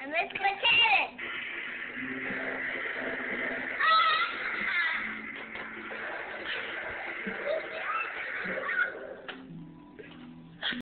I missed my challenge.